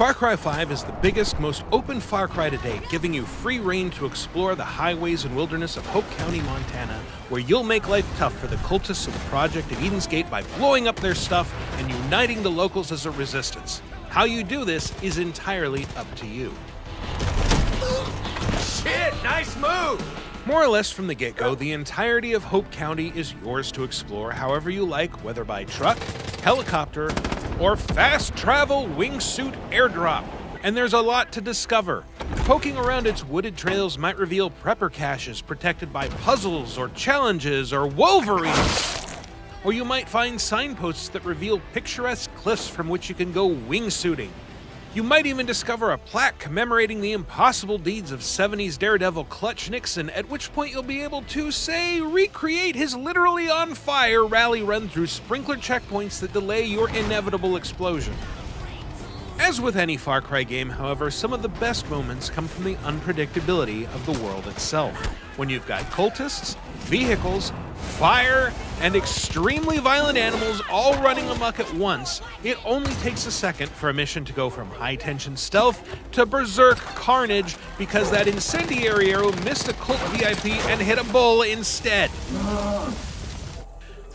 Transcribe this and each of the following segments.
Far Cry 5 is the biggest, most open Far Cry to date, giving you free rein to explore the highways and wilderness of Hope County, Montana, where you'll make life tough for the cultists of the project at Eden's Gate by blowing up their stuff and uniting the locals as a resistance. How you do this is entirely up to you. Shit, nice move! More or less from the get go, the entirety of Hope County is yours to explore however you like, whether by truck, helicopter, or fast travel wingsuit airdrop. And there's a lot to discover. Poking around its wooded trails might reveal prepper caches protected by puzzles or challenges or wolverines. Or you might find signposts that reveal picturesque cliffs from which you can go wingsuiting. You might even discover a plaque commemorating the impossible deeds of 70s daredevil Clutch Nixon, at which point you'll be able to, say, recreate his literally on fire rally run through sprinkler checkpoints that delay your inevitable explosion. As with any Far Cry game, however, some of the best moments come from the unpredictability of the world itself. When you've got cultists, vehicles, fire, and extremely violent animals all running amok at once, it only takes a second for a mission to go from high tension stealth to berserk carnage because that incendiary arrow missed a cult VIP and hit a bull instead.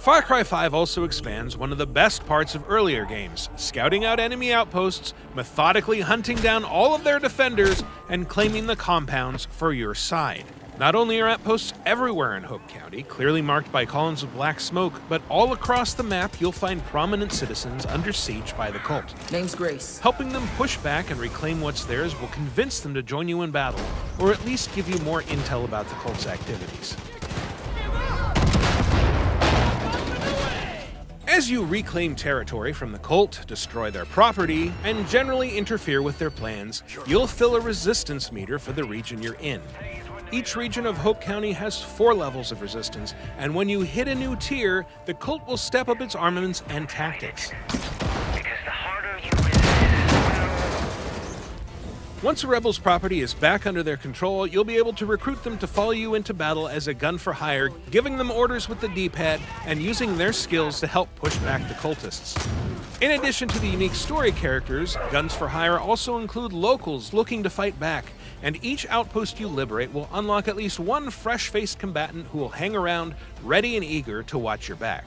Far Cry 5 also expands one of the best parts of earlier games, scouting out enemy outposts, methodically hunting down all of their defenders, and claiming the compounds for your side. Not only are outposts everywhere in Hope County, clearly marked by columns of black smoke, but all across the map you'll find prominent citizens under siege by the cult. Name's Grace. Helping them push back and reclaim what's theirs will convince them to join you in battle, or at least give you more intel about the cult's activities. As you reclaim territory from the cult, destroy their property, and generally interfere with their plans, you'll fill a resistance meter for the region you're in. Each region of Hope County has four levels of resistance, and when you hit a new tier, the cult will step up its armaments and tactics. Once a rebel's property is back under their control, you'll be able to recruit them to follow you into battle as a gun for hire, giving them orders with the D-pad and using their skills to help push back the cultists. In addition to the unique story characters, Guns for Hire also include locals looking to fight back, and each outpost you liberate will unlock at least one fresh-faced combatant who will hang around, ready and eager to watch your back.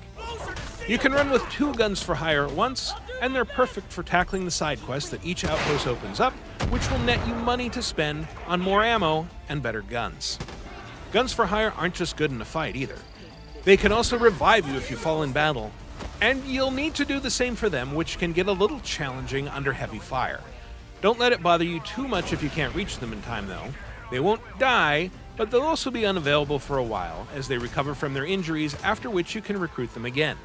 You can run with two Guns for Hire at once, and they're perfect for tackling the side quests that each outpost opens up, which will net you money to spend on more ammo and better guns. Guns for Hire aren't just good in a fight either. They can also revive you if you fall in battle, and you'll need to do the same for them, which can get a little challenging under heavy fire. Don't let it bother you too much if you can't reach them in time, though. They won't die, but they'll also be unavailable for a while as they recover from their injuries, after which you can recruit them again.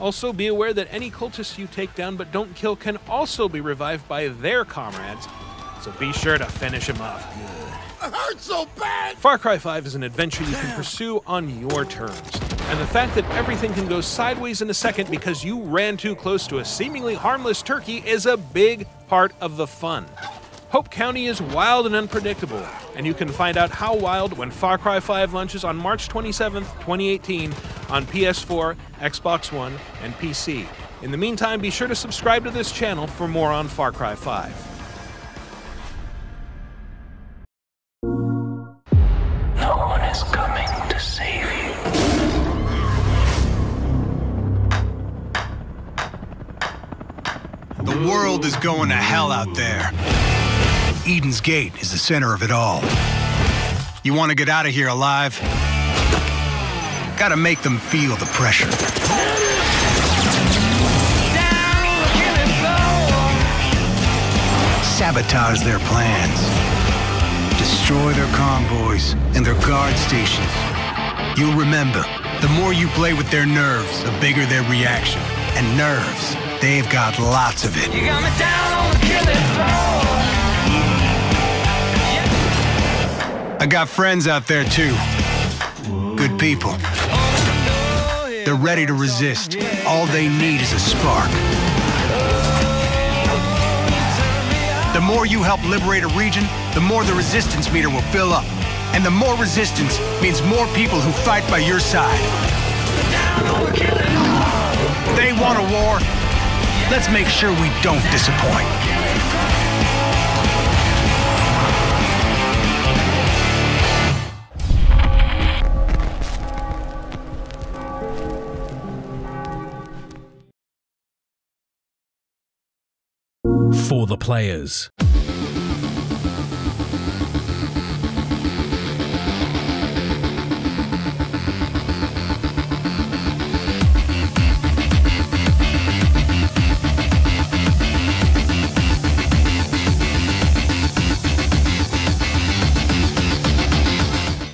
Also, be aware that any cultists you take down but don't kill can also be revived by their comrades, so be sure to finish them off good. It hurts so bad! Far Cry 5 is an adventure you can pursue on your terms. And the fact that everything can go sideways in a second because you ran too close to a seemingly harmless turkey is a big part of the fun. Hope County is wild and unpredictable, and you can find out how wild when Far Cry 5 launches on March 27, 2018 on PS4, Xbox One, and PC. In the meantime, be sure to subscribe to this channel for more on Far Cry 5. The world is going to hell out there. Eden's Gate is the center of it all. You want to get out of here alive? Gotta make them feel the pressure. Sabotage their plans. Destroy their convoys and their guard stations. You'll remember, the more you play with their nerves, the bigger their reaction. And nerves, they've got lots of it. Got me down on the killing floor. I got friends out there too. Good people. They're ready to resist. All they need is a spark. The more you help liberate a region, the more the resistance meter will fill up. And the more resistance means more people who fight by your side. They want a war. Let's make sure we don't disappoint. For the players.